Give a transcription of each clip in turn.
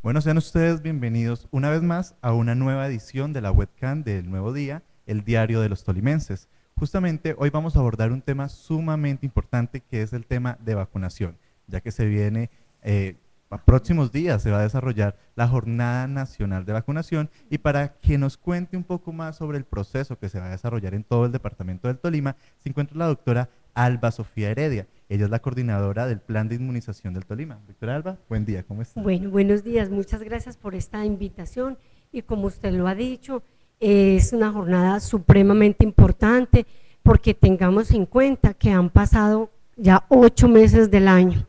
Bueno, sean ustedes bienvenidos una vez más a una nueva edición de la webcam del Nuevo Día, el diario de los tolimenses. Justamente hoy vamos a abordar un tema sumamente importante que es el tema de vacunación, ya que se viene eh, a próximos días se va a desarrollar la Jornada Nacional de Vacunación y para que nos cuente un poco más sobre el proceso que se va a desarrollar en todo el departamento del Tolima, se encuentra la doctora Alba Sofía Heredia. Ella es la coordinadora del Plan de Inmunización del Tolima. Doctora Alba, buen día, ¿cómo está? Bueno, buenos días, muchas gracias por esta invitación y como usted lo ha dicho, es una jornada supremamente importante porque tengamos en cuenta que han pasado ya ocho meses del año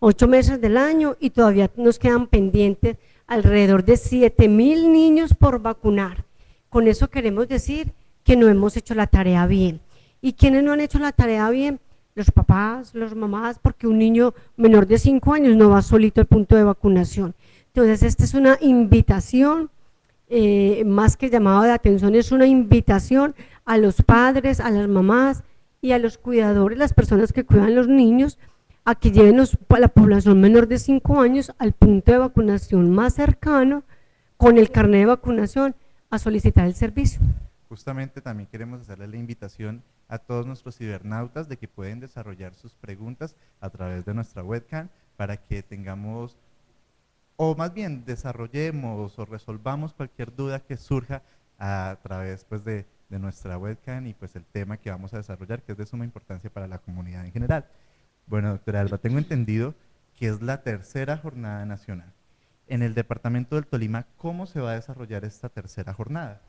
ocho meses del año y todavía nos quedan pendientes alrededor de 7 mil niños por vacunar. Con eso queremos decir que no hemos hecho la tarea bien. ¿Y quienes no han hecho la tarea bien? Los papás, los mamás, porque un niño menor de 5 años no va solito al punto de vacunación. Entonces, esta es una invitación, eh, más que llamado de atención, es una invitación a los padres, a las mamás y a los cuidadores, las personas que cuidan los niños, a que lleven a la población menor de 5 años al punto de vacunación más cercano con el carnet de vacunación a solicitar el servicio. Justamente también queremos hacerle la invitación a todos nuestros cibernautas de que pueden desarrollar sus preguntas a través de nuestra webcam para que tengamos, o más bien desarrollemos o resolvamos cualquier duda que surja a través pues, de, de nuestra webcam y pues el tema que vamos a desarrollar, que es de suma importancia para la comunidad en general. Bueno, doctora Alba, tengo entendido que es la tercera jornada nacional. En el departamento del Tolima, ¿cómo se va a desarrollar esta tercera jornada?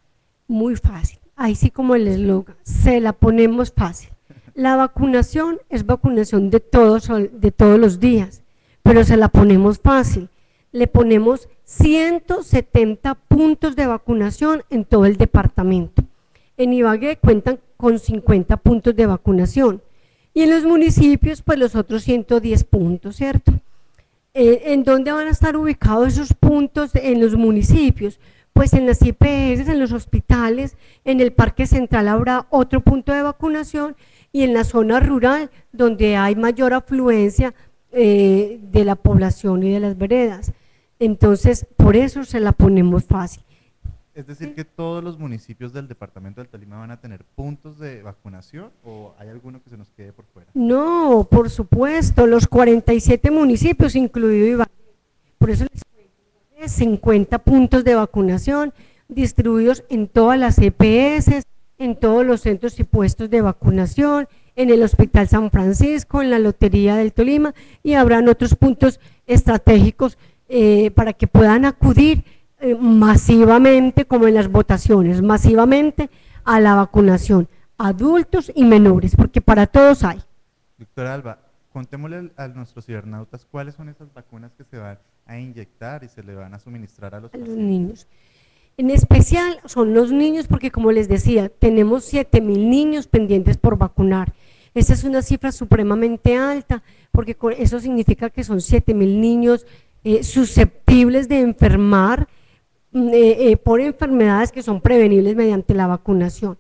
Muy fácil. Ahí sí como el eslogan, se la ponemos fácil. La vacunación es vacunación de todos, de todos los días, pero se la ponemos fácil. Le ponemos 170 puntos de vacunación en todo el departamento. En Ibagué cuentan con 50 puntos de vacunación. Y en los municipios, pues los otros 110 puntos, ¿cierto? Eh, ¿En dónde van a estar ubicados esos puntos en los municipios? Pues en las IPS, en los hospitales, en el Parque Central habrá otro punto de vacunación y en la zona rural, donde hay mayor afluencia eh, de la población y de las veredas. Entonces, por eso se la ponemos fácil. Es decir, que todos los municipios del departamento del Tolima van a tener puntos de vacunación o hay alguno que se nos quede por fuera? No, por supuesto, los 47 municipios, incluido Ibagué. Por eso les 50 puntos de vacunación distribuidos en todas las EPS, en todos los centros y puestos de vacunación, en el Hospital San Francisco, en la Lotería del Tolima y habrán otros puntos estratégicos eh, para que puedan acudir eh, masivamente, como en las votaciones, masivamente a la vacunación, adultos y menores, porque para todos hay. Doctora Alba, contémosle a nuestros cibernautas cuáles son esas vacunas que se van a inyectar y se le van a suministrar a los, niños. En especial son los niños porque como les decía, tenemos 7 mil niños pendientes por vacunar. Esa es una cifra supremamente alta porque eso significa que son 7 mil niños eh, susceptibles de enfermar Mm, eh, eh, por enfermedades que son prevenibles mediante la vacunación.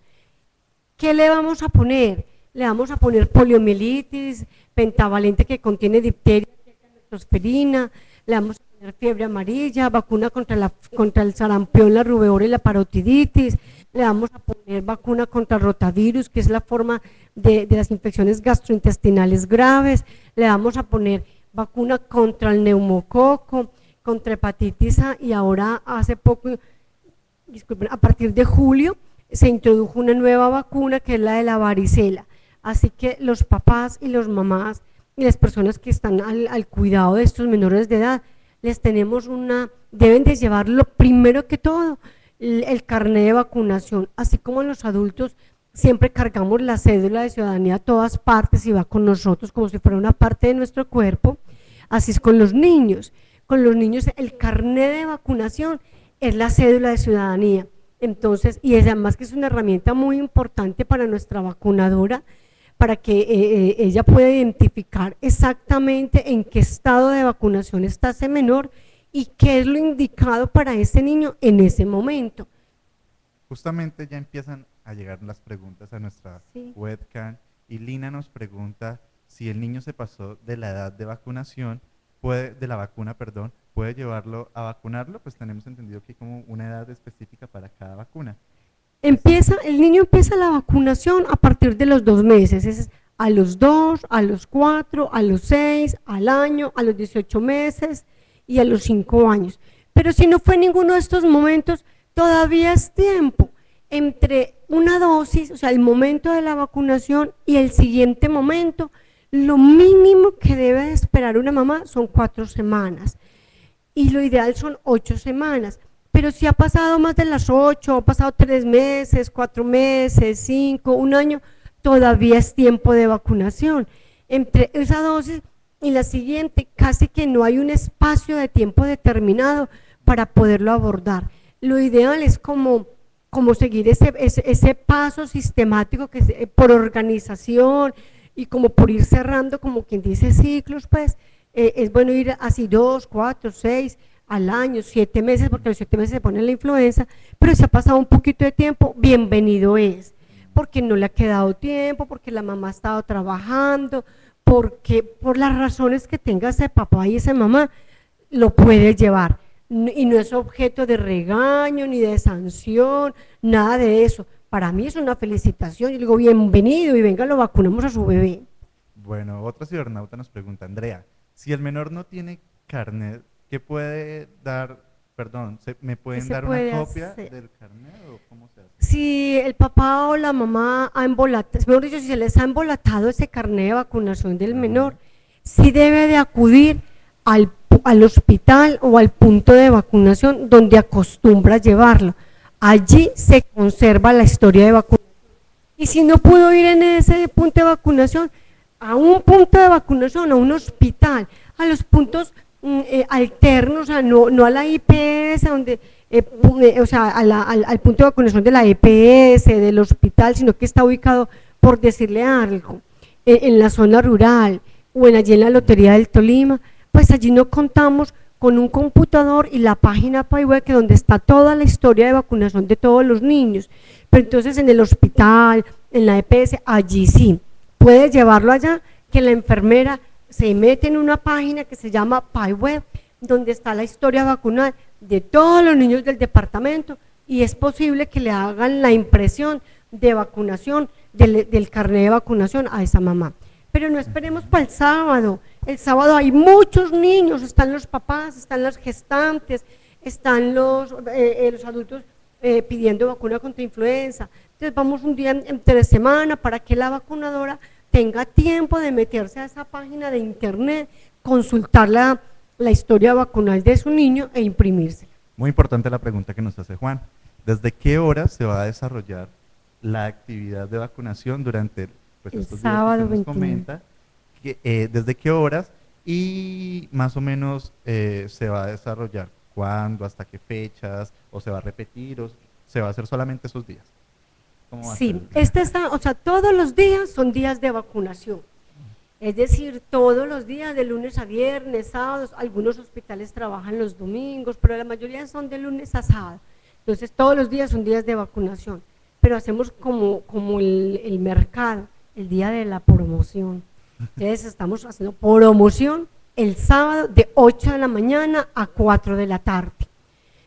¿Qué le vamos a poner? Le vamos a poner poliomielitis, pentavalente que contiene difteria, tosferina, le vamos a poner fiebre amarilla, vacuna contra, la, contra el sarampión, la rubeola y la parotiditis, le vamos a poner vacuna contra rotavirus, que es la forma de, de las infecciones gastrointestinales graves, le vamos a poner vacuna contra el neumococo, contra hepatitis A y ahora hace poco, disculpen, a partir de julio se introdujo una nueva vacuna que es la de la varicela. Así que los papás y los mamás y las personas que están al, cuidado de estos menores de edad, les tenemos una, deben de llevar lo primero que todo, el, el carnet de vacunación, así como los adultos siempre cargamos la cédula de ciudadanía a todas partes y va con nosotros como si fuera una parte de nuestro cuerpo, así es con los niños. Con los niños el carnet de vacunación es la cédula de ciudadanía. Entonces, y además que es una herramienta muy importante para nuestra vacunadora, para que eh, eh, ella pueda identificar exactamente en qué estado de vacunación está ese menor y qué es lo indicado para ese niño en ese momento. Justamente ya empiezan a llegar las preguntas a nuestra webcam y Lina nos pregunta si el niño se pasó de la edad de vacunación puede, de la vacuna, perdón, puede llevarlo a vacunarlo, pues tenemos entendido que hay como una edad específica para cada vacuna. Empieza, el niño empieza la vacunación a partir de los dos meses, es a los dos, a los cuatro, a los seis, al año, a los 18 meses y a los cinco años. Pero si no fue ninguno de estos momentos, todavía es tiempo entre una dosis, o sea, el momento de la vacunación y el siguiente momento, lo mínimo que debe esperar una mamá son cuatro semanas y lo ideal son ocho semanas. Pero si ha pasado más de las ocho, ha pasado tres meses, cuatro meses, cinco, un año, todavía es tiempo de vacunación. Entre esa dosis y la siguiente, casi que no hay un espacio de tiempo determinado para poderlo abordar. Lo ideal es como, como seguir ese, ese, paso sistemático que por organización y como por ir cerrando, como quien dice ciclos, pues eh, es bueno ir así dos, cuatro, seis, al año, siete meses, porque los siete meses se pone la influenza, pero si ha pasado un poquito de tiempo, bienvenido es, porque no le ha quedado tiempo, porque la mamá ha estado trabajando, porque por las razones que tenga ese papá y esa mamá, lo puede llevar. Y no es objeto de regaño ni de sanción, nada de eso. Para mí es una felicitación. Yo digo, bienvenido y venga, lo vacunamos a su bebé. Bueno, otra cibernauta nos pregunta, Andrea, si el menor no tiene carnet ¿Qué puede dar, perdón, me pueden dar una copia del carnet o cómo se hace? Si el papá o la mamá ha embolatado, mejor dicho, si se les ha embolatado ese carnet de vacunación del menor, sí debe de acudir al, al hospital o al punto de vacunación donde acostumbra llevarlo. Allí se conserva la historia de vacunación. Y si no pudo ir en ese punto de vacunación, a un punto de vacunación, a un hospital, a los puntos eh, alternos, o sea, no, no a la IPS, donde, eh, eh, o sea, al, punto de vacunación de la EPS, del hospital, sino que está ubicado, por decirle algo, en, la zona rural o en allí en la Lotería del Tolima, pues allí no contamos con un computador y la página PayWeb que donde está toda la historia de vacunación de todos los niños. Pero entonces en el hospital, en la EPS, allí sí, puede llevarlo allá, que la enfermera se mete en una página que se llama PyWeb, donde está la historia vacunal de todos los niños del departamento y es posible que le hagan la impresión de vacunación, del, carnet de vacunación a esa mamá. Pero no esperemos para el sábado. El sábado hay muchos niños, están los papás, están las gestantes, están los, eh, eh, los adultos eh, pidiendo vacuna contra influenza. Entonces vamos un día entre semana para que la vacunadora tenga tiempo de meterse a esa página de internet, consultar la, historia vacunal de su niño e imprimirse. Muy importante la pregunta que nos hace Juan. ¿Desde qué hora se va a desarrollar la actividad de vacunación durante pues, el sábado días que nos comenta? Eh, ¿Desde qué horas? Y más o menos eh, se va a desarrollar cuándo, hasta qué fechas, o se va a repetir, o se va a hacer solamente esos días. Sí, este está, o sea, todos los días son días de vacunación. Es decir, todos los días, de lunes a viernes, sábados, algunos hospitales trabajan los domingos, pero la mayoría son de lunes a sábado. Entonces, todos los días son días de vacunación. Pero hacemos como, como el, el mercado, el día de la promoción. Entonces, estamos haciendo promoción el sábado de 8 de la mañana a 4 de la tarde.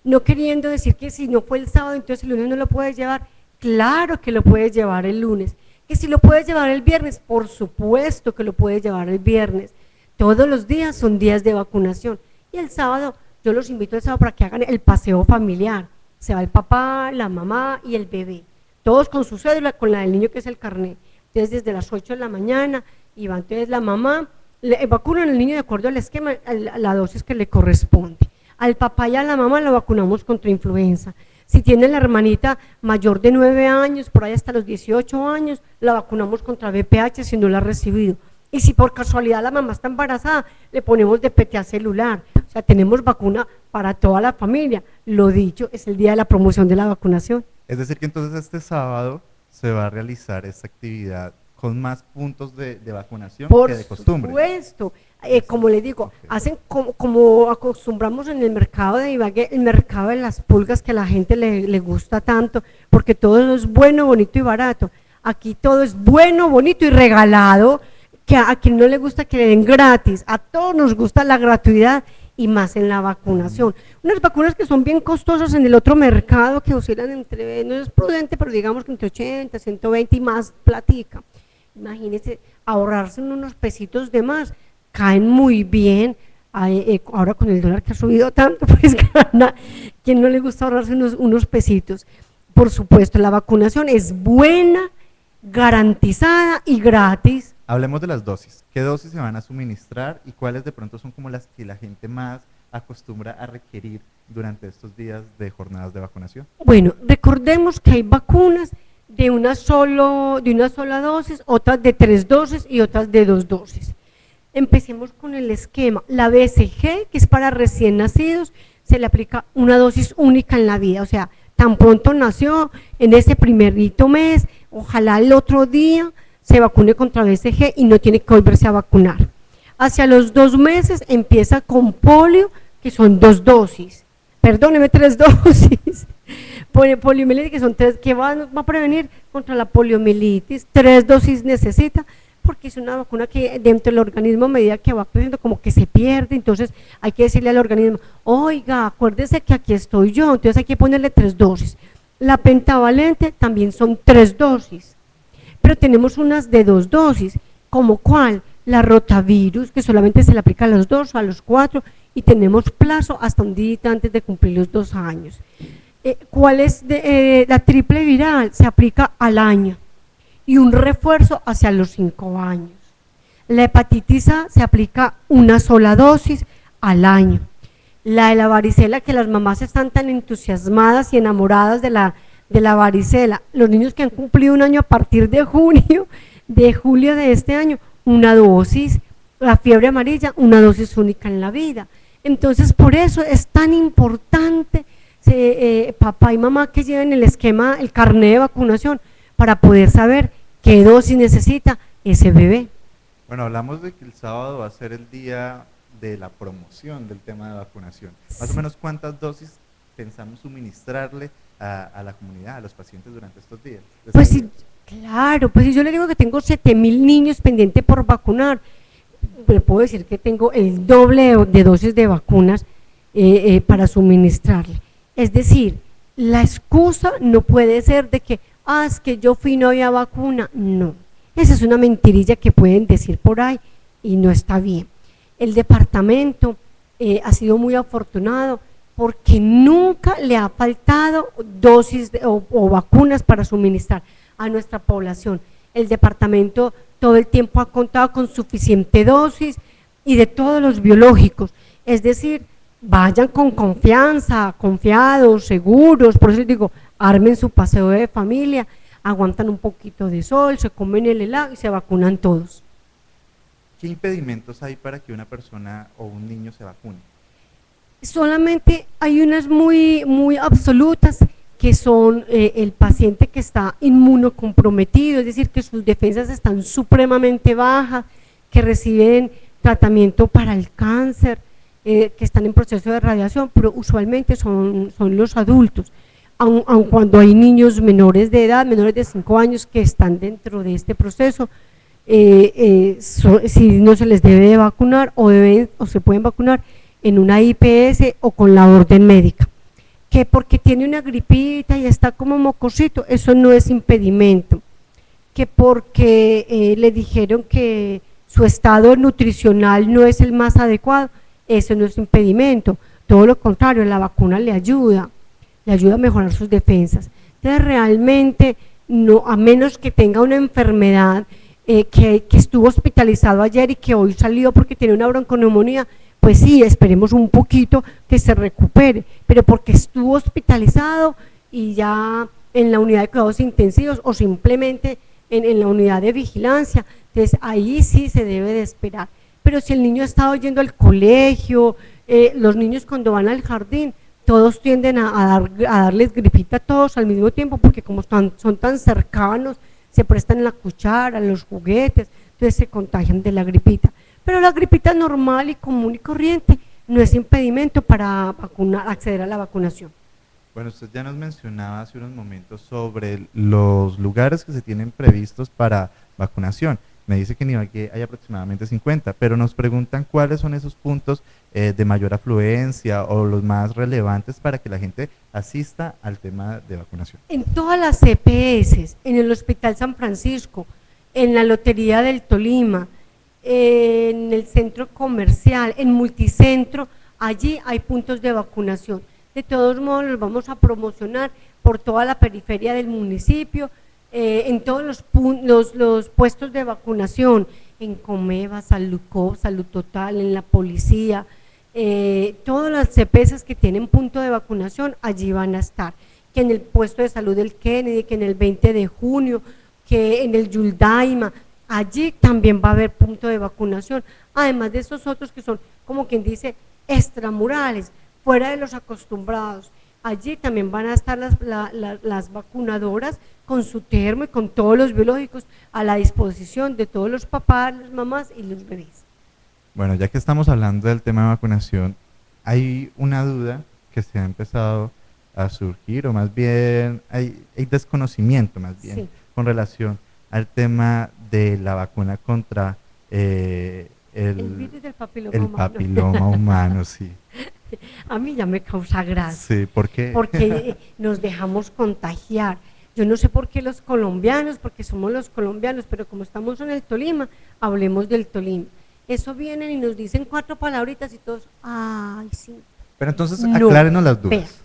No queriendo decir que si no fue el sábado, entonces el lunes no lo puedes llevar Claro que lo puedes llevar el lunes. Que si lo puedes llevar el viernes, por supuesto que lo puedes llevar el viernes. Todos los días son días de vacunación. Y el sábado, yo los invito el sábado para que hagan el paseo familiar. Se va el papá, la mamá y el bebé. Todos con su cédula, con la del niño que es el carnet. Entonces, desde las 8 de la mañana, y va entonces la mamá, le vacunan al niño de acuerdo al esquema, a la dosis que le corresponde. Al papá y a la mamá lo vacunamos contra influenza. Si tiene la hermanita mayor de 9 años, por ahí hasta los 18 años, la vacunamos contra VPH si no la ha recibido. Y si por casualidad la mamá está embarazada, le ponemos de PTA celular. O sea, tenemos vacuna para toda la familia. Lo dicho, es el día de la promoción de la vacunación. Es decir, que entonces este sábado se va a realizar esta actividad con más puntos de, vacunación que de costumbre. Por supuesto. Eh, como le digo, hacen como, acostumbramos en el mercado de Ibagué, el mercado de las pulgas que a la gente le, gusta tanto, porque todo es bueno, bonito y barato. Aquí todo es bueno, bonito y regalado, que a, quien no le gusta que le den gratis, a todos nos gusta la gratuidad y más en la vacunación. Unas vacunas que son bien costosas en el otro mercado, que oscilan entre, no es prudente, pero digamos que entre 80, 120 y más platica. Imagínense ahorrarse unos pesitos de más, caen muy bien. Eh, ahora con el dólar que ha subido tanto, pues gana. ¿Quién no le gusta ahorrarse unos, unos pesitos? Por supuesto, la vacunación es buena, garantizada y gratis. Hablemos de las dosis. ¿Qué dosis se van a suministrar y cuáles de pronto son como las que la gente más acostumbra a requerir durante estos días de jornadas de vacunación? Bueno, recordemos que hay vacunas de una, solo, de una sola dosis, otras de tres dosis y otras de dos dosis. Empecemos con el esquema. La BCG, que es para recién nacidos, se le aplica una dosis única en la vida, o sea, tan pronto nació, en ese primerito mes, ojalá el otro día se vacune contra BCG y no tiene que volverse a vacunar. Hacia los dos meses empieza con polio, que son dos dosis, perdóneme, tres dosis, poliomielitis, que son tres, que va, va a prevenir contra la poliomielitis, tres dosis necesita, porque es una vacuna que dentro del organismo a medida que va creciendo como que se pierde, entonces hay que decirle al organismo, oiga, acuérdese que aquí estoy yo, entonces hay que ponerle tres dosis. La pentavalente también son tres dosis, pero tenemos unas de dos dosis, como cuál, la rotavirus, que solamente se le aplica a los dos o a los cuatro, y tenemos plazo hasta un día antes de cumplir los dos años. Eh, ¿Cuál es de, eh, la triple viral? Se aplica al año y un refuerzo hacia los cinco años. La hepatitis A se aplica una sola dosis al año. La de la varicela, que las mamás están tan entusiasmadas y enamoradas de la, de la varicela. Los niños que han cumplido un año a partir de junio, de julio de este año, una dosis. La fiebre amarilla, una dosis única en la vida. Entonces, por eso es tan importante eh, papá y mamá que lleven el esquema, el carnet de vacunación, para poder saber qué dosis necesita ese bebé. Bueno, hablamos de que el sábado va a ser el día de la promoción del tema de vacunación. Más o menos cuántas dosis pensamos suministrarle a, la comunidad, a los pacientes durante estos días. Pues sí, claro, pues si yo le digo que tengo 7 mil niños pendientes por vacunar, le puedo decir que tengo el doble de, dosis de vacunas eh, eh, para suministrarle. Es decir, la excusa no puede ser de que ah, es que yo fui y no había vacuna. No, esa es una mentirilla que pueden decir por ahí y no está bien. El departamento eh, ha sido muy afortunado porque nunca le ha faltado dosis o, vacunas para suministrar a nuestra población. El departamento todo el tiempo ha contado con suficiente dosis y de todos los biológicos. Es decir, vayan con confianza, confiados, seguros, por eso digo, armen su paseo de familia, aguantan un poquito de sol, se comen el helado y se vacunan todos. ¿Qué impedimentos hay para que una persona o un niño se vacune? Solamente hay unas muy, muy absolutas que son eh, el paciente que está inmunocomprometido, es decir, que sus defensas están supremamente bajas, que reciben tratamiento para el cáncer, eh, que están en proceso de radiación, pero usualmente son, son los adultos aun, cuando hay niños menores de edad, menores de 5 años que están dentro de este proceso, eh, eh, si no se les debe vacunar o, deben, o se pueden vacunar en una IPS o con la orden médica. Que porque tiene una gripita y está como mocosito, eso no es impedimento. Que porque eh, le dijeron que su estado nutricional no es el más adecuado, eso no es impedimento. Todo lo contrario, la vacuna le ayuda le ayuda a mejorar sus defensas. Entonces realmente, no, a menos que tenga una enfermedad eh, que, estuvo hospitalizado ayer y que hoy salió porque tiene una bronconeumonía, pues sí, esperemos un poquito que se recupere, pero porque estuvo hospitalizado y ya en la unidad de cuidados intensivos o simplemente en, la unidad de vigilancia, entonces ahí sí se debe de esperar. Pero si el niño ha estado yendo al colegio, eh, los niños cuando van al jardín, todos tienden a, dar, a darles gripita a todos al mismo tiempo porque como están, son tan cercanos, se prestan la cuchara, los juguetes, entonces se contagian de la gripita. Pero la gripita normal y común y corriente no es impedimento para vacunar, acceder a la vacunación. Bueno, usted ya nos mencionaba hace unos momentos sobre los lugares que se tienen previstos para vacunación. Me dice que en Ibagué hay aproximadamente 50, pero nos preguntan cuáles son esos puntos eh, de mayor afluencia o los más relevantes para que la gente asista al tema de vacunación. En todas las CPS, en el Hospital San Francisco, en la Lotería del Tolima, en el centro comercial, en multicentro, allí hay puntos de vacunación. De todos modos, los vamos a promocionar por toda la periferia del municipio, eh, en todos los, los, los, puestos de vacunación, en Comeva, Salud Salud Total, en la policía, eh, todas las CPS que tienen punto de vacunación, allí van a estar. Que en el puesto de salud del Kennedy, que en el 20 de junio, que en el Yuldaima, allí también va a haber punto de vacunación. Además de esos otros que son, como quien dice, extramurales, fuera de los acostumbrados. Allí también van a estar las, las vacunadoras con su termo y con todos los biológicos a la disposición de todos los papás, las mamás y los bebés. Bueno, ya que estamos hablando del tema de vacunación, hay una duda que se ha empezado a surgir, o más bien hay, desconocimiento más bien con relación al tema de la vacuna contra eh, el, papiloma humano, sí. A mí ya me causa gracia. Sí, ¿por qué? Porque nos dejamos contagiar. Yo no sé por qué los colombianos, porque somos los colombianos, pero como estamos en el Tolima, hablemos del Tolima. Eso vienen y nos dicen cuatro palabritas y todos, ay, sí. Pero entonces aclárenos las dudas.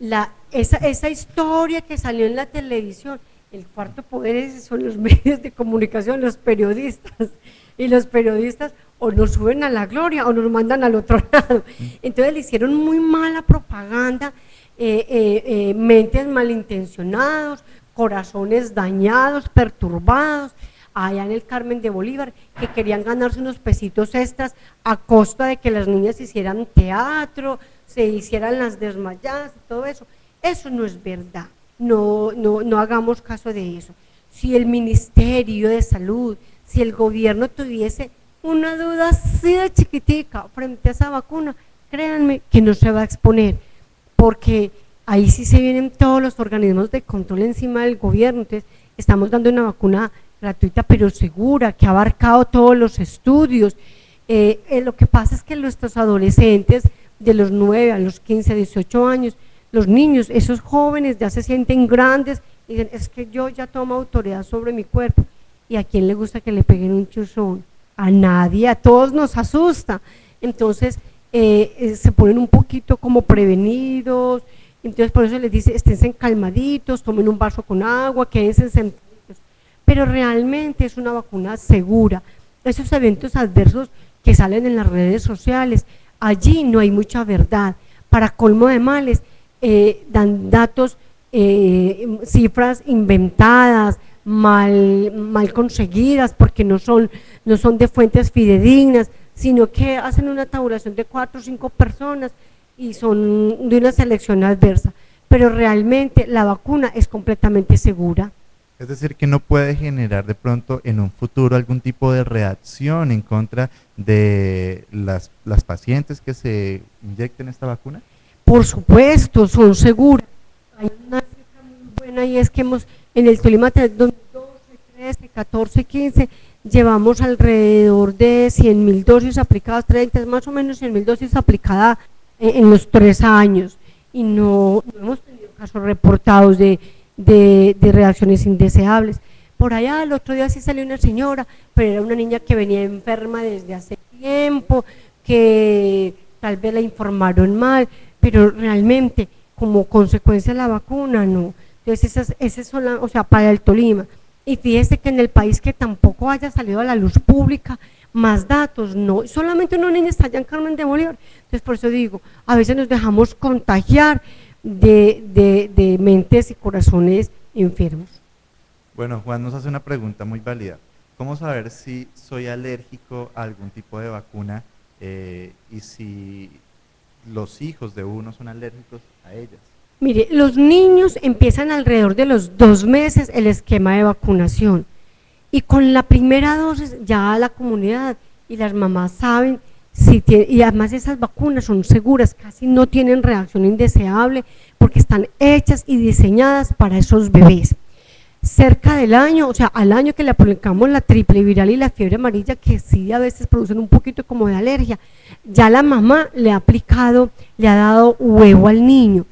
la, esa, esa historia que salió en la televisión, el cuarto poder son los medios de comunicación, los periodistas. Y los periodistas o nos suben a la gloria o nos mandan al otro lado. Entonces le hicieron muy mala propaganda, eh, eh, eh, mentes malintencionados, corazones dañados, perturbados, allá en el Carmen de Bolívar, que querían ganarse unos pesitos extras a costa de que las niñas hicieran teatro, se hicieran las desmayadas y todo eso. Eso no es verdad, no, no, no hagamos caso de eso. Si el Ministerio de Salud, si el gobierno tuviese una duda así de chiquitica frente a esa vacuna, créanme que no se va a exponer, porque ahí sí se vienen todos los organismos de control encima del gobierno, entonces estamos dando una vacuna gratuita pero segura, que ha abarcado todos los estudios. Eh, eh, lo que pasa es que nuestros adolescentes de los 9 a los 15, 18 años, los niños, esos jóvenes ya se sienten grandes y dicen, es que yo ya tomo autoridad sobre mi cuerpo. ¿Y a quién le gusta que le peguen un chuzón? A nadie, a todos nos asusta. Entonces eh, se ponen un poquito como prevenidos, entonces por eso les dice, estén calmaditos, tomen un vaso con agua, quédense sentados pero realmente es una vacuna segura. Esos eventos adversos que salen en las redes sociales, allí no hay mucha verdad. Para colmo de males, eh, dan datos, eh, cifras inventadas, mal, mal conseguidas, porque no son, no son de fuentes fidedignas, sino que hacen una tabulación de cuatro o cinco personas y son de una selección adversa. Pero realmente la vacuna es completamente segura. Es decir, que no puede generar de pronto en un futuro algún tipo de reacción en contra de las, las pacientes que se inyecten esta vacuna. Por supuesto, son seguras. Hay una cifra muy buena y es que hemos en el Tolima 2012, 13, 14, 15 llevamos alrededor de 100 mil dosis aplicadas, 30, más o menos 100 mil dosis aplicadas en, los tres años y no hemos tenido casos reportados de, reacciones indeseables. Por allá el otro día sí salió una señora, pero era una niña que venía enferma desde hace tiempo, que tal vez la informaron mal, pero realmente como consecuencia de la vacuna no. Entonces esas, esas son, o sea, para el Tolima. Y fíjese que en el país que tampoco haya salido a la luz pública más datos, no, solamente una niña está allá en Carmen de Bolívar. Entonces por eso digo, a veces nos dejamos contagiar de, de, mentes y corazones enfermos. Bueno, Juan nos hace una pregunta muy válida. ¿Cómo saber si soy alérgico a algún tipo de vacuna eh, y si los hijos de uno son alérgicos a ellas? Mire, los niños empiezan alrededor de los dos meses el esquema de vacunación y con la primera dosis ya la comunidad y las mamás saben y además esas vacunas son seguras, casi no tienen reacción indeseable porque están hechas y diseñadas para esos bebés. cerca del año, o sea, al año que le aplicamos la triple viral y la fiebre amarilla, que sí a veces producen un poquito como de alergia, ya la mamá le ha aplicado, le ha dado huevo al niño.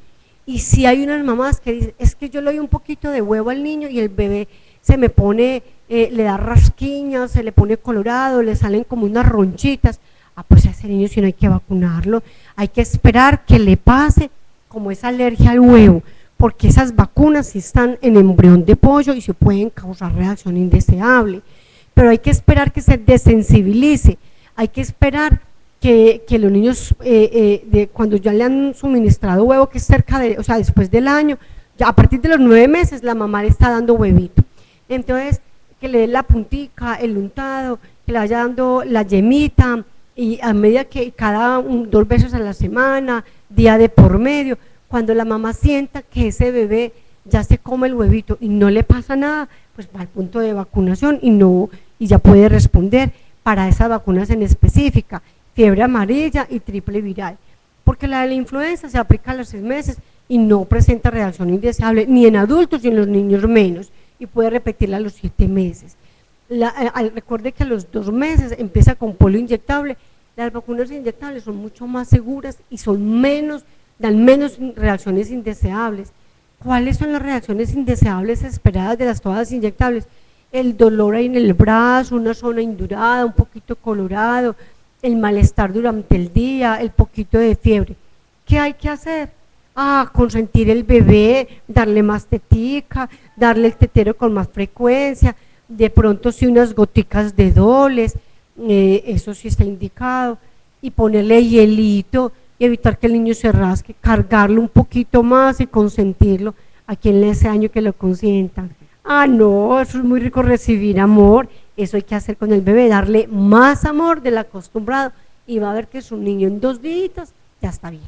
Y si hay unas mamás que dicen, es que yo le doy un poquito de huevo al niño y el bebé se me pone, eh, le da rasquiñas, se le pone colorado, le salen como unas ronchitas. Ah, pues a ese niño si no hay que vacunarlo, hay que esperar que le pase como esa alergia al huevo porque esas vacunas sí están en embrión de pollo y se pueden causar reacción indeseable. Pero hay que esperar que se desensibilice, hay que esperar que, los niños, eh, eh, de, cuando ya le han suministrado huevo, que es cerca de, o sea, después del año, ya a partir de los nueve meses la mamá le está dando huevito. Entonces, que le dé la puntica, el untado, que le vaya dando la yemita, y a medida que cada dos veces a la semana, día de por medio, cuando la mamá sienta que ese bebé ya se come el huevito y no le pasa nada, pues va al punto de vacunación y no y ya puede responder para esas vacunas en específica, fiebre amarilla y triple viral. Porque la de la influenza se aplica a los seis meses y no presenta reacción indeseable ni en adultos ni en los niños menos y puede repetirla a los siete meses. Eh, recuerde que a los dos meses empieza con polio inyectable. Las vacunas inyectables son mucho más seguras y son menos dan menos reacciones indeseables. ¿Cuáles son las reacciones indeseables esperadas de las todas inyectables? El dolor ahí en el brazo, una zona indurada, un poquito colorado, el malestar durante el día, el poquito de fiebre. ¿Qué hay que hacer? Ah, consentir el bebé, darle más tetica, darle el tetero con más frecuencia, de pronto sí unas goticas de doles, eh, eso sí está indicado, y ponerle hielito, y evitar que el niño se rasque, cargarlo un poquito más y consentirlo a quien le hace año que lo consientan. Ah, no, eso es muy rico recibir amor, eso hay que hacer con el bebé, darle más amor del acostumbrado y va a ver que su niño en dos días ya está bien.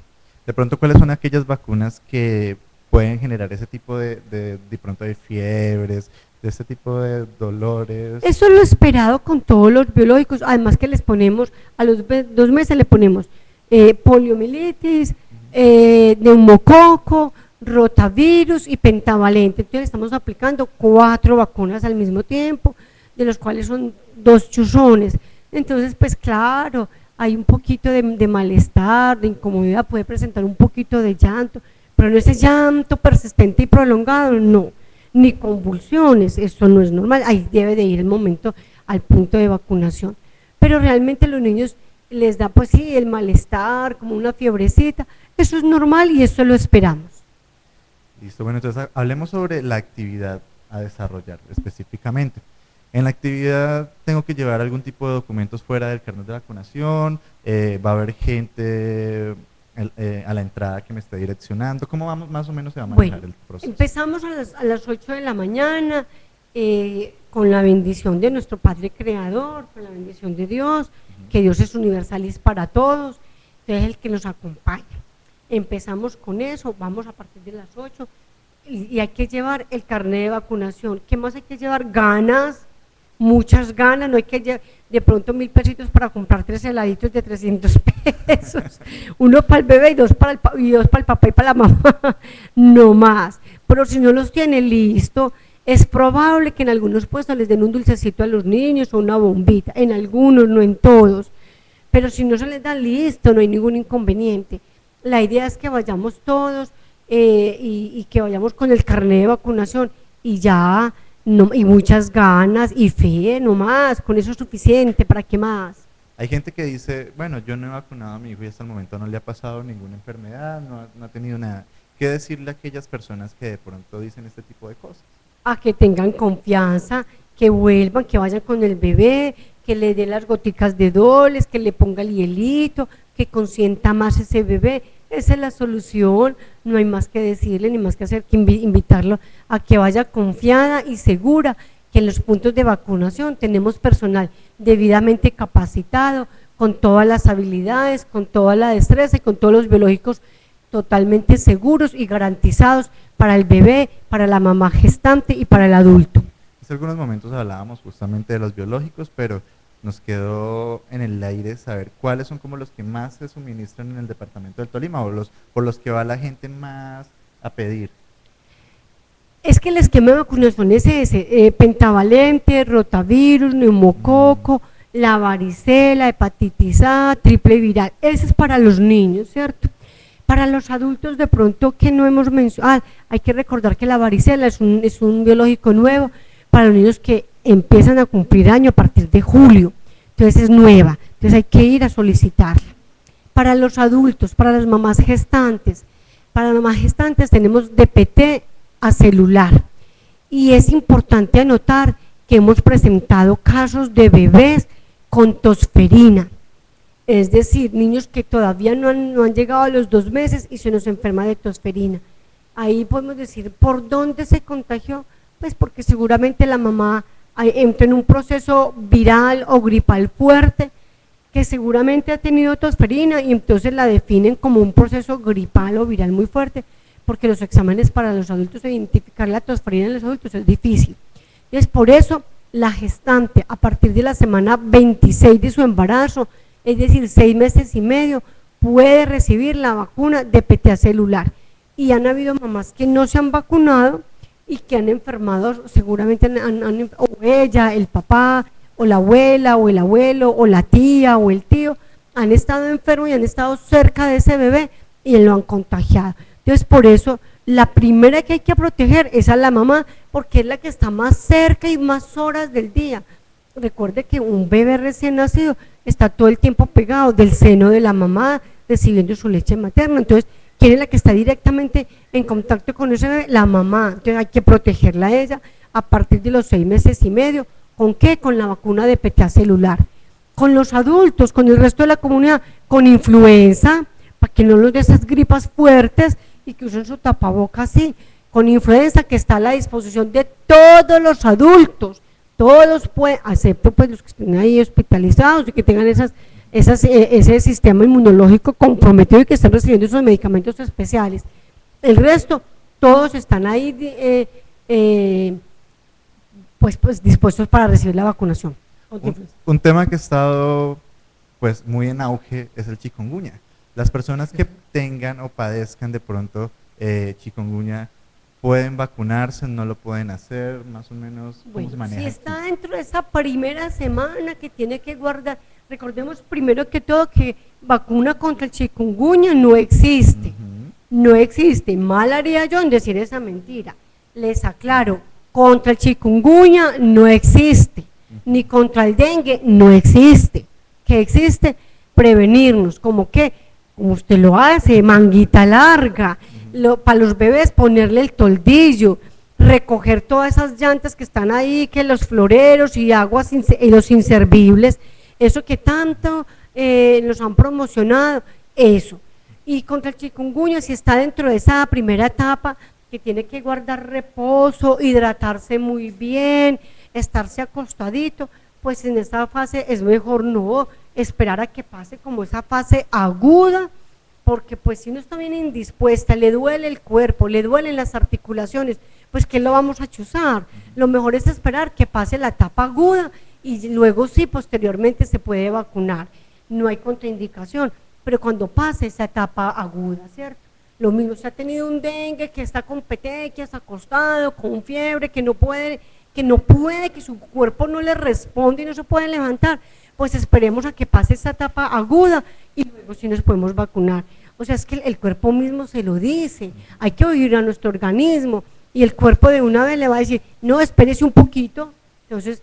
De pronto, ¿cuáles son aquellas vacunas que pueden generar ese tipo de, de, de pronto de fiebres, de este tipo de dolores. Eso es lo esperado con todos los biológicos, además que les ponemos, a los dos meses le ponemos eh, poliomielitis, eh, neumococo, rotavirus y pentavalente. Entonces estamos aplicando cuatro vacunas al mismo tiempo, de los cuales son dos chuzones. Entonces, pues claro, hay un poquito de, malestar, de incomodidad, puede presentar un poquito de llanto, pero no ese llanto persistente y prolongado, no, ni convulsiones, eso no es normal, ahí debe de ir el momento al punto de vacunación. Pero realmente los niños les da pues sí el malestar, como una fiebrecita, eso es normal y eso lo esperamos. Listo, bueno, entonces hablemos sobre la actividad a desarrollar específicamente. En la actividad tengo que llevar algún tipo de documentos fuera del carnet de vacunación, eh, va a haber gente eh, a la entrada que me esté direccionando, ¿cómo vamos, más o menos se va a manejar el proceso? Empezamos a las, a las 8 de la mañana eh, con la bendición de nuestro Padre Creador, con la bendición de Dios, que Dios es universal y es para todos, es el que nos acompaña. Empezamos con eso, vamos a partir de las 8 y, hay que llevar el carnet de vacunación. ¿Qué más hay que llevar? Ganas, muchas ganas, no hay que de pronto mil pesitos para comprar tres heladitos de 300 pesos, uno para el bebé y dos para el, y dos para el papá y para la mamá, no más. Pero si no los tiene listo, es probable que en algunos puestos les den un dulcecito a los niños o una bombita, en algunos, no en todos. Pero si no se les da listo, no hay ningún inconveniente. La idea es que vayamos todos eh, y, que vayamos con el carnet de vacunación y ya, no, y muchas ganas y fe, no más, con eso es suficiente, ¿para qué más? Hay gente que dice, bueno, yo no he vacunado a mi hijo y hasta el momento no le ha pasado ninguna enfermedad, no, no ha tenido nada. ¿Qué decirle a aquellas personas que de pronto dicen este tipo de cosas? a que tengan confianza, que vuelvan, que vayan con el bebé, que le dé las goticas de doles, que le ponga el hielito, que consienta más ese bebé. Esa es la solución, no hay más que decirle ni más que hacer que invitarlo a que vaya confiada y segura que en los puntos de vacunación tenemos personal debidamente capacitado, con todas las habilidades, con toda la destreza y con todos los biológicos totalmente seguros y garantizados para el bebé, para la mamá gestante y para el adulto. Hace algunos momentos hablábamos justamente de los biológicos, pero nos quedó en el aire saber cuáles son como los que más se suministran en el departamento del Tolima o los por los que va la gente más a pedir. Es que el esquema de vacunación es ese, eh, pentavalente, rotavirus, neumococo, la varicela, hepatitis A, triple viral. Ese es para los niños, ¿cierto? Para los adultos de pronto que no hemos mencionado, ah, hay que recordar que la varicela es un, es un biológico nuevo para los niños que empiezan a cumplir año a partir de julio. Entonces es nueva, entonces hay que ir a solicitarla. Para los adultos, para las mamás gestantes, para las mamás gestantes tenemos DPT a celular. Y es importante anotar que hemos presentado casos de bebés con tosferina, es decir, niños que todavía no han, no han llegado a los dos meses y se nos enferma de tosferina. Ahí podemos decir, ¿por dónde se contagió? Pues porque seguramente la mamá entra en un proceso viral o gripal fuerte, que seguramente ha tenido tosferina y entonces la definen como un proceso gripal o viral muy fuerte, porque los exámenes para los adultos, identificar la tosferina en los adultos es difícil. Es por eso la gestante, a partir de la semana 26 de su embarazo, es decir, seis meses y medio, puede recibir la vacuna de PTA celular. Y han habido mamás que no se han vacunado y que han enfermado, seguramente han, o ella, el papá, o la abuela, o el abuelo, o la tía, o el tío, han estado enfermos y han estado cerca de ese bebé y lo han contagiado. Entonces, por eso, la primera que hay que proteger es a la mamá, porque es la que está más cerca y más horas del día. Recuerde que un bebé recién nacido está todo el tiempo pegado del seno de la mamá, recibiendo su leche materna. Entonces, ¿quién es la que está directamente en contacto con bebé? La mamá. Entonces, hay que protegerla a ella a partir de los seis meses y medio. ¿Con qué? Con la vacuna de PTA celular. Con los adultos, con el resto de la comunidad, con influenza, para que no nos dé esas gripas fuertes y que usen su tapabocas así, con influenza que está a la disposición de todos los adultos, todos pueden, excepto pues los que estén ahí hospitalizados y que tengan esas, esas, eh, ese sistema inmunológico comprometido y que estén recibiendo esos medicamentos especiales. El resto, todos están ahí eh, eh, pues, pues dispuestos para recibir la vacunación. Un, un, tema que ha estado pues muy en auge es el chikungunya. Las personas que tengan o padezcan de pronto eh, chikungunya pueden vacunarse, no lo pueden hacer, más o menos. ¿cómo se maneja si está dentro de esa primera semana que tiene que guardar, recordemos primero que todo que vacuna contra el chikungunya no existe. No existe. Mal haría yo en decir esa mentira. Les aclaro, contra el chikungunya no existe, ni contra el dengue no existe. ¿Qué existe? Prevenirnos, como que como usted lo hace, manguita larga, para los bebés ponerle el toldillo, recoger todas esas llantas que están ahí, que los floreros y aguas y los inservibles, eso que tanto eh, nos han promocionado, eso. Y contra el chikungunya, si está dentro de esa primera etapa, que tiene que guardar reposo, hidratarse muy bien, estarse acostadito, pues en esta fase es mejor no esperar a que pase como esa fase aguda, porque pues si uno está bien indispuesta, le duele el cuerpo, le duelen las articulaciones, pues ¿qué lo vamos a chuzar? Lo mejor es esperar que pase la etapa aguda y luego sí, posteriormente se puede vacunar. No hay contraindicación, pero cuando pase esa etapa aguda, ¿cierto? Lo mismo, se ha tenido un dengue que está con petequias, acostado, con fiebre, que no puede, que no puede, que su cuerpo no le responde y no se puede levantar pues esperemos a que pase esa etapa aguda y luego sí nos podemos vacunar. O sea, es que el cuerpo mismo se lo dice, hay que oír a nuestro organismo y el cuerpo de una vez le va a decir, no, espérese un poquito, entonces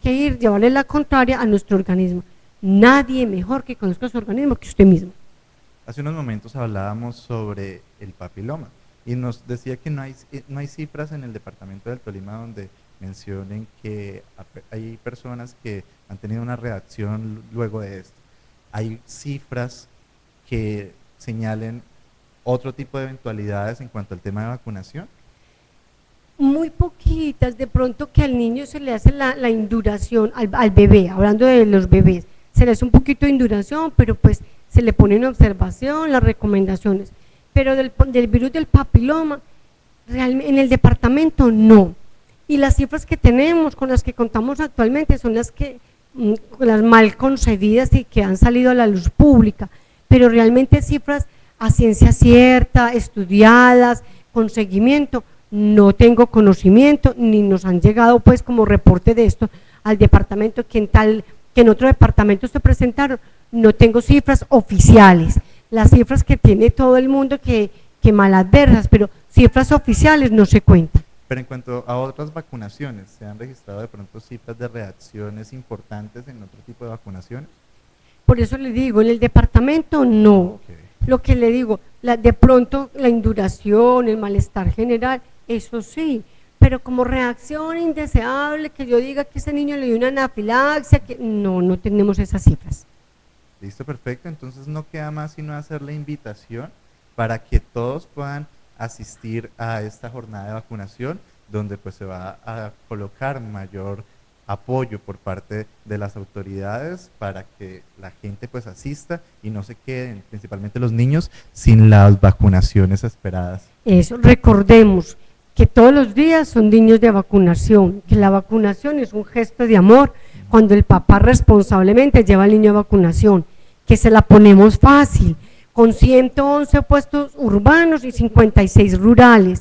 que ir, llevarle la contraria a nuestro organismo. Nadie mejor que conozca su organismo que usted mismo. Hace unos momentos hablábamos sobre el papiloma y nos decía que no hay, no hay cifras en el departamento del Tolima donde mencionen que hay personas que han tenido una reacción luego de esto. Hay cifras que señalen otro tipo de eventualidades en cuanto al tema de vacunación. Muy poquitas, de pronto que al niño se le hace la, induración, al, bebé, hablando de los bebés, se le hace un poquito de induración, pero pues se le pone en observación las recomendaciones. Pero del, del virus del papiloma, realmente, en el departamento no. Y las cifras que tenemos, con las que contamos actualmente, son las que mm, las mal concedidas y que han salido a la luz pública, pero realmente cifras a ciencia cierta, estudiadas, con seguimiento, no tengo conocimiento ni nos han llegado pues como reporte de esto al departamento que en tal que en otro departamento se presentaron, no tengo cifras oficiales, las cifras que tiene todo el mundo que, que maladversas, pero cifras oficiales no se cuentan. Pero en cuanto a otras vacunaciones, ¿se han registrado de pronto cifras de reacciones importantes en otro tipo de vacunaciones? Por eso le digo, en el departamento no. Lo que le digo, la, de pronto la induración, el malestar general, eso sí, pero como reacción indeseable, que yo diga que ese niño le dio una anafilaxia, que no, no tenemos esas cifras. Listo, perfecto. Entonces no queda más sino hacer la invitación para que todos puedan asistir a esta jornada de vacunación, donde pues se va a colocar mayor apoyo por parte de las autoridades para que la gente pues asista y no se queden, principalmente los niños, sin las vacunaciones esperadas. Eso, recordemos que todos los días son niños de vacunación, que la vacunación es un gesto de amor cuando el papá responsablemente lleva al niño a vacunación, que se la ponemos fácil, con 111 puestos urbanos y 56 rurales.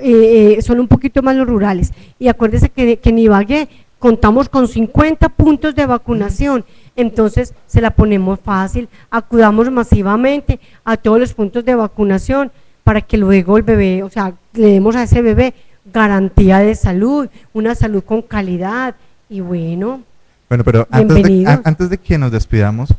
Eh, eh, son un poquito más los rurales. Y acuérdese que, que en Ibagué contamos con 50 puntos de vacunación, entonces se la ponemos fácil, acudamos masivamente a todos los puntos de vacunación para que luego el bebé, o sea, le demos a ese bebé garantía de salud, una salud con calidad y bueno. Bueno, pero antes de, antes de que nos despidamos,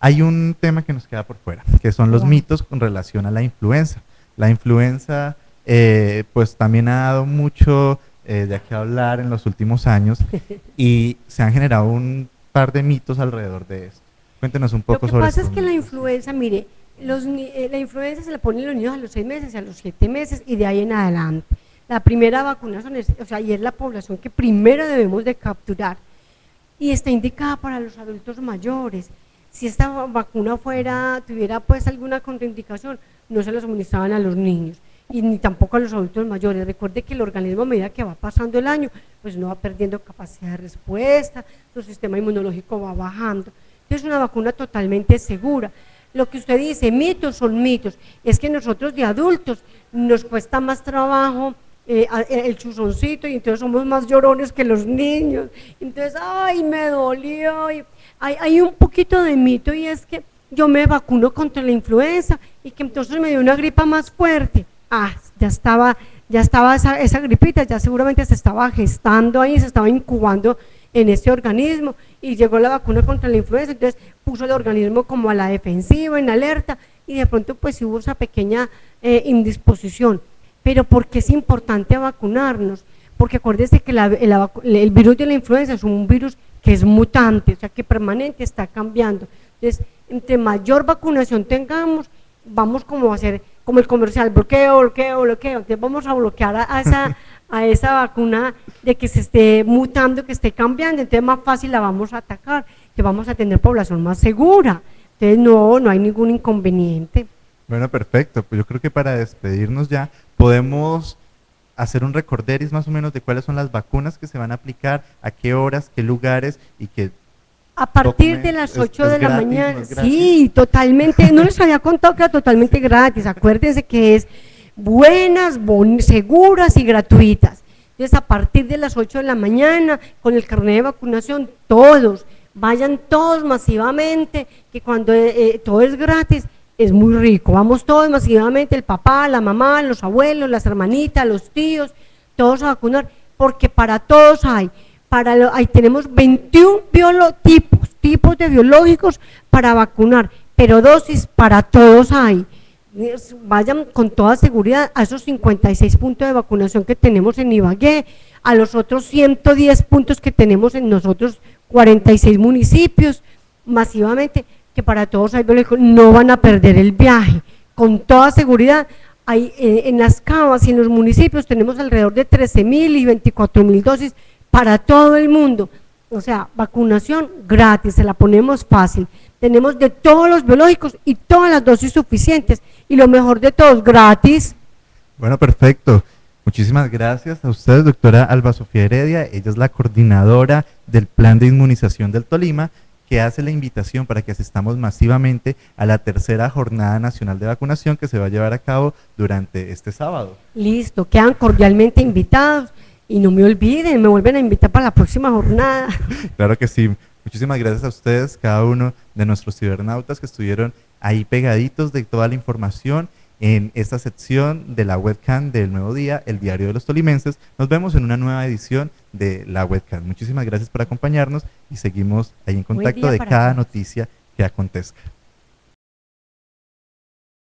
hay un tema que nos queda por fuera, que son los mitos con relación a la influenza. La influenza, eh, pues también ha dado mucho eh, de aquí hablar en los últimos años y se han generado un par de mitos alrededor de esto. Cuéntenos un poco sobre Lo que pasa es que la influenza, mire, los, eh, la influenza se la ponen los niños a los seis meses, a los siete meses y de ahí en adelante. La primera vacunación, es, o sea, y es la población que primero debemos de capturar y está indicada para los adultos mayores. Si esta vacuna fuera, tuviera pues alguna contraindicación, no se la suministraban a los niños y ni tampoco a los adultos mayores. Recuerde que el organismo a medida que va pasando el año, pues no va perdiendo capacidad de respuesta, su sistema inmunológico va bajando. Es una vacuna totalmente segura. Lo que usted dice, mitos son mitos. Es que nosotros de adultos nos cuesta más trabajo eh, el chuzoncito y entonces somos más llorones que los niños. Entonces, ay, me dolió. Hay, hay un poquito de mito y es que yo me vacuno contra la influenza y que entonces me dio una gripa más fuerte ah, ya estaba, ya estaba esa, esa gripita, ya seguramente se estaba gestando ahí, se estaba incubando en ese organismo y llegó la vacuna contra la influenza, entonces puso el organismo como a la defensiva, en alerta y de pronto pues hubo esa pequeña eh, indisposición. Pero ¿por qué es importante vacunarnos? Porque acuérdese que el, virus de la influenza es un virus que es mutante, o sea que permanente está cambiando. Entonces, entre mayor vacunación tengamos, vamos como a hacer como el comercial, bloqueo, bloqueo, bloqueo. Entonces vamos a bloquear a, esa, a esa vacuna de que se esté mutando, que esté cambiando, entonces más fácil la vamos a atacar, que vamos a tener población más segura. Entonces no, no hay ningún inconveniente. Bueno, perfecto. Pues yo creo que para despedirnos ya podemos hacer un recorderis más o menos de cuáles son las vacunas que se van a aplicar, a qué horas, qué lugares y que a partir de las 8 de la mañana. sí, totalmente. No les había contado que era totalmente gratis. Acuérdense que es buenas, seguras y gratuitas. Entonces, a partir de las 8 de la mañana, con el carnet de vacunación, todos, vayan todos masivamente, que cuando eh, eh, todo es gratis, es muy rico. Vamos todos masivamente, el papá, la mamá, los abuelos, las hermanitas, los tíos, todos a vacunar, porque para todos hay para ahí tenemos 21 biolotipos, tipos de biológicos para vacunar, pero dosis para todos hay. Vayan con toda seguridad a esos 56 puntos de vacunación que tenemos en Ibagué, a los otros 110 puntos que tenemos en nosotros 46 municipios, masivamente, que para todos hay no van a perder el viaje. Con toda seguridad, hay, eh, en las cavas y en los municipios tenemos alrededor de 13 mil y 24 mil dosis para todo el mundo. O sea, vacunación gratis, se la ponemos fácil. Tenemos de todos los biológicos y todas las dosis suficientes. Y lo mejor de todos, gratis. Bueno, perfecto. Muchísimas gracias a ustedes, doctora Alba Sofía Heredia. Ella es la coordinadora del plan de inmunización del Tolima que hace la invitación para que asistamos masivamente a la tercera jornada nacional de vacunación que se va a llevar a cabo durante este sábado. Listo, quedan cordialmente invitados y no me olviden, me vuelven a invitar para la próxima jornada. Claro que sí. Muchísimas gracias a ustedes, cada uno de nuestros cibernautas que estuvieron ahí pegaditos de toda la información en esta sección de la webcam del Nuevo Día, el Diario de los Tolimenses. Nos vemos en una nueva edición de la webcam. Muchísimas gracias por acompañarnos y seguimos ahí en contacto de cada todos. noticia que acontezca.